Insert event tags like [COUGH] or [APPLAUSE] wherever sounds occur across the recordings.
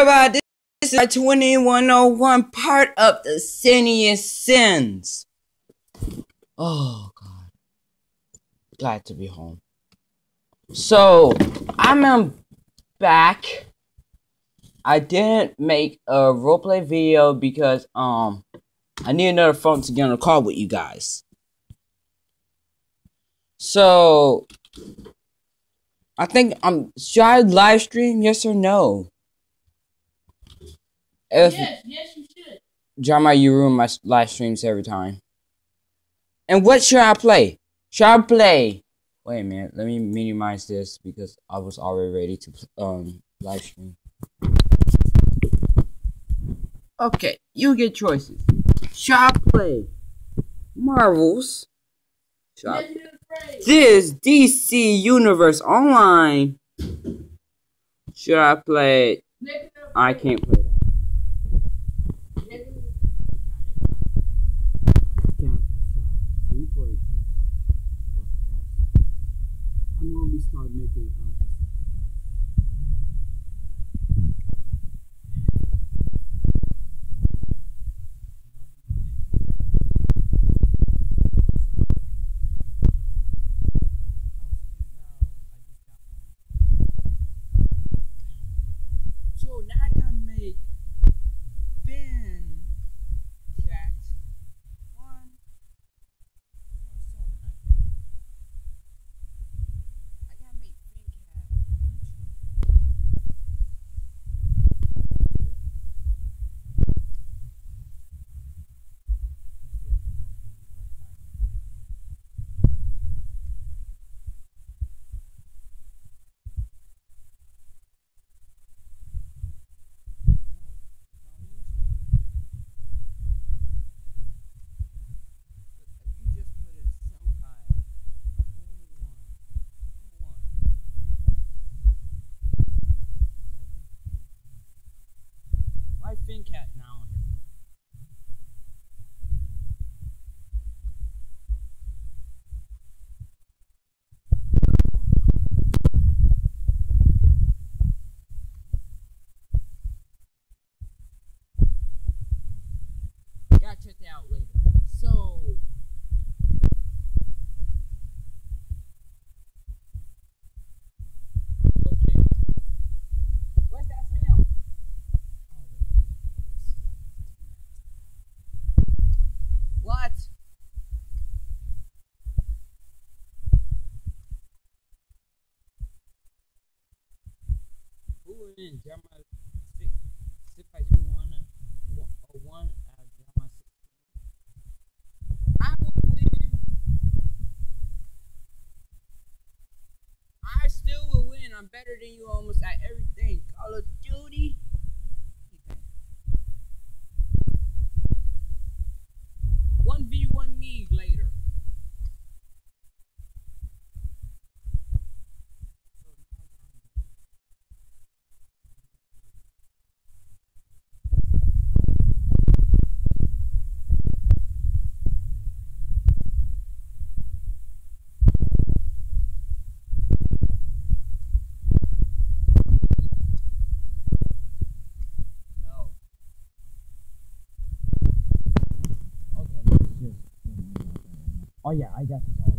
everybody. This is 2101 part of the Sinious Sins. Oh, God. Glad to be home. So, I'm back. I didn't make a roleplay video because, um, I need another phone to get on a call with you guys. So, I think um should I live stream? Yes or no? If yes, yes, you should. Jeremiah, you ruin my live streams every time. And what should I play? Should I play? Wait a minute, let me minimize this because I was already ready to um live stream. Okay, you get choices. Should I play Marvels? Should I Legend of the Brave. this DC Universe Online. Should I play? Legend of the I can't play that. Legend of the- I'm start making. Um, So now I gotta make Finn cat one or seven, I think. I gotta make Finn cat. You just put it Senpai 21. Why FinCat now on here? Gotta check out. So. Okay. Where's that smell? What? Who were in Jeremiah 6, 6 1 or 1 out of uh, Jeremiah 6? I will win. I still will win. I'm better than you almost at everything. Call of Duty. One v one me later. No. Okay, let's just. Oh yeah, I got this all.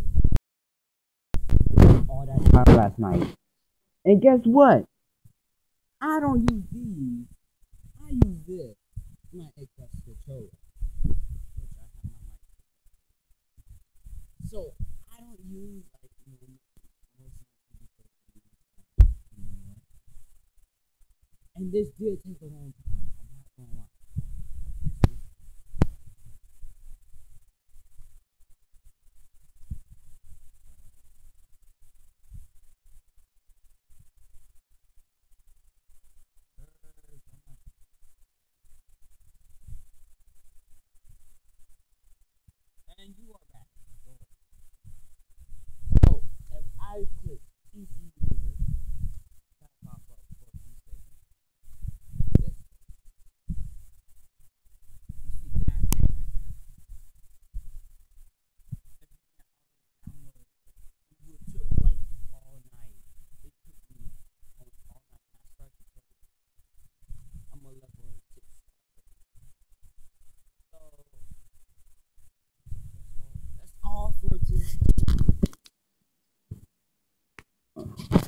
All that time last night. And guess what? I don't use these. I use this. My Xbox controller. Which I have my mic. So I don't use like you know? And this did take a long time. I'm not gonna lie. This is- And you are back. Go ahead. So, if I click DC Universe, that pop up for P station. This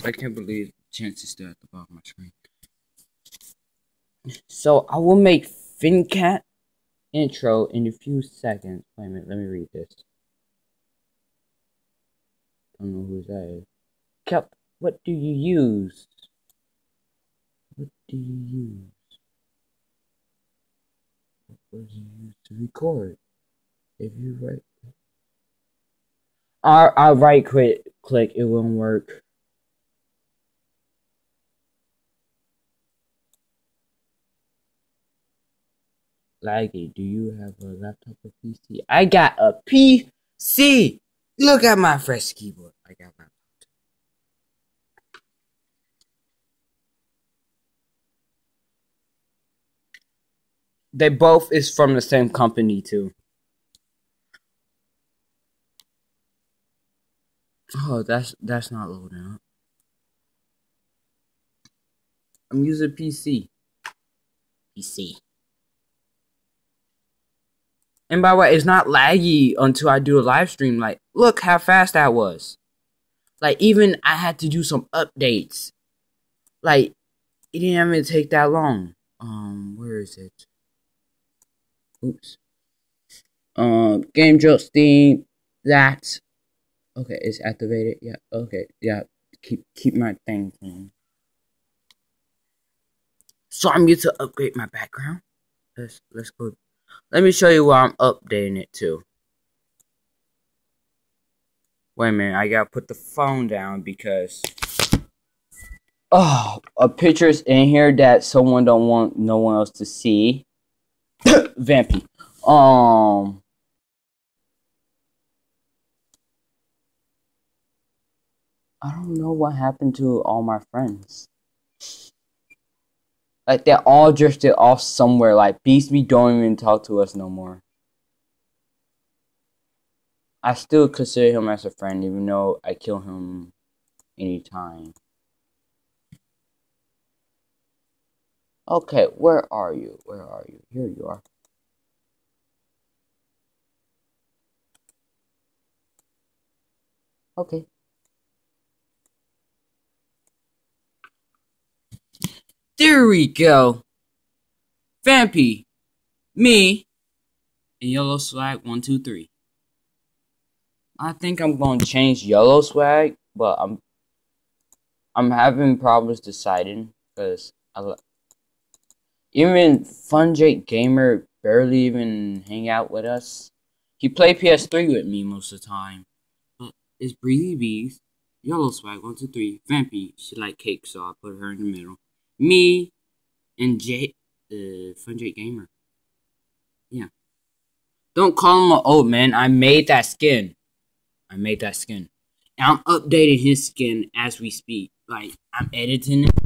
I can't believe the chance is still at the bottom of my screen. So I will make FinCat intro in a few seconds. Wait a minute, let me read this. Don't know who that is. Kelp, what do you use? What do you use? What do you use to record? If you right, I I right click click, it won't work. Laggy, do you have a laptop or PC? I got a PC. Look at my fresh keyboard. I got my. They both is from the same company too. Oh, that's that's not loading up. I'm using PC. PC. And by the way, it's not laggy until I do a live stream. Like, look how fast that was. Like, even I had to do some updates. Like, it didn't even take that long. Um, where is it? Oops. Um, game Steam. That. Okay, it's activated. Yeah. Okay. Yeah. Keep keep my thing. So I'm going to upgrade my background. Let's let's go let me show you where I'm updating it to. Wait a minute, I gotta put the phone down because oh, a picture's in here that someone don't want no one else to see. [COUGHS] Vampy. Um. I don't know what happened to all my friends. Like they're all drifted off somewhere. Like Beastby don't even talk to us no more. I still consider him as a friend, even though I kill him anytime. Okay, where are you? Where are you? Here you are. Okay. There we go. Vampy, me, and Yellow Swag 123. I think I'm going to change Yellow Swag, but I'm I'm having problems deciding because I even Fun Jake Gamer barely even hang out with us. He play PS3 with me most of the time. But it's Breezy Bees, Yellow Swag 123, Vampy. She like cake, so I put her in the middle me and J uh Fun J Gamer. Yeah. Don't call him an old man. I made that skin. I made that skin. I'm updating his skin as we speak. Like I'm editing it.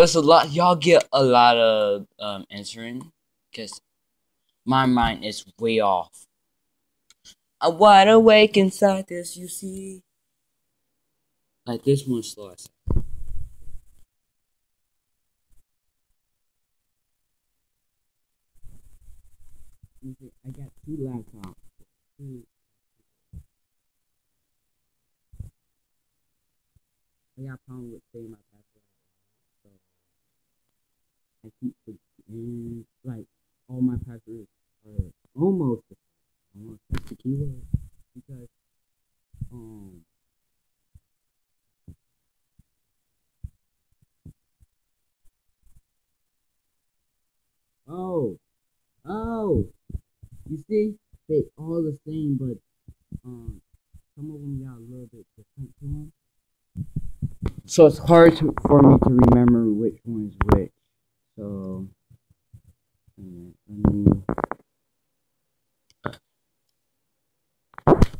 There's a lot. Y'all get a lot of um, answering because my mind is way off. I'm wide awake inside this, you see. Like this one slow. I got two laptops. Two. I got a problem with saying my password. I keep forgetting, like all my passwords are almost. I want to the keyword because um. Oh, oh, you see, they all the same, but um, some of them got a little bit different to them. So it's hard to, for me to remember which one is which. So um,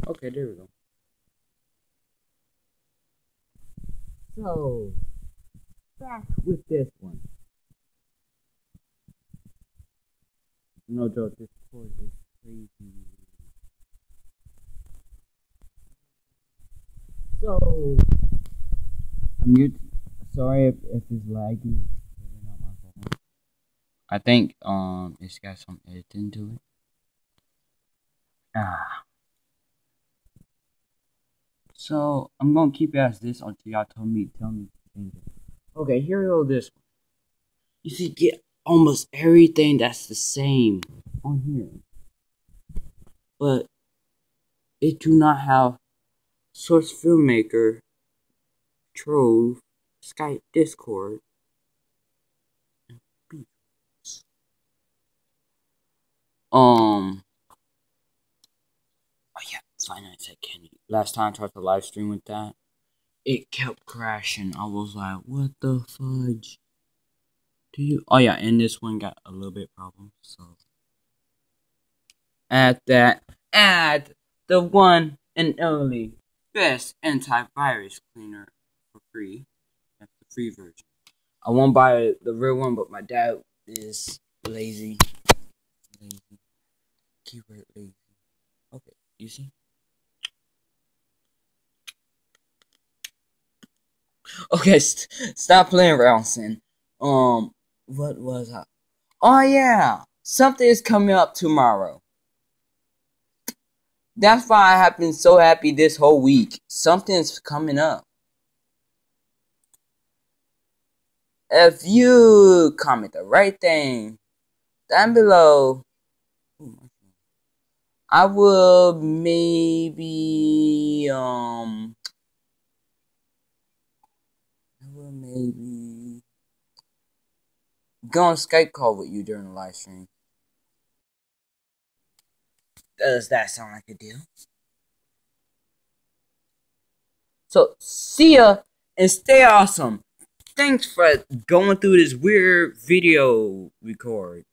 okay, there we go. So back with this one. No joke, this chord is crazy. So I'm mute. Sorry if, if it's laggy. I think um it's got some editing to it. Ah. So I'm gonna keep it as this until y'all tell me tell me. Okay, here we go. This one. You see, get almost everything that's the same on here, but it do not have source filmmaker, Trove, Skype, Discord. and Beats. Um. Oh yeah, Five Nights at. Last time I tried to live stream with that, it kept crashing. I was like, "What the fudge?" Do you? Oh yeah, and this one got a little bit problem. So add that. Add the one and only best antivirus cleaner for free. That's the free version. I won't buy the real one, but my dad is. Lazy. Keyword lazy. Okay, you see? Okay, st- stop playing around, Sin. Um, what was I? Oh yeah, something is coming up tomorrow. That's why I have been so happy this whole week. Something's coming up. If you comment the right thing down below, I will maybe um I will maybe go on Skype call with you during the live stream. Does that sound like a deal? So see ya and stay awesome. Thanks for going through this weird video record.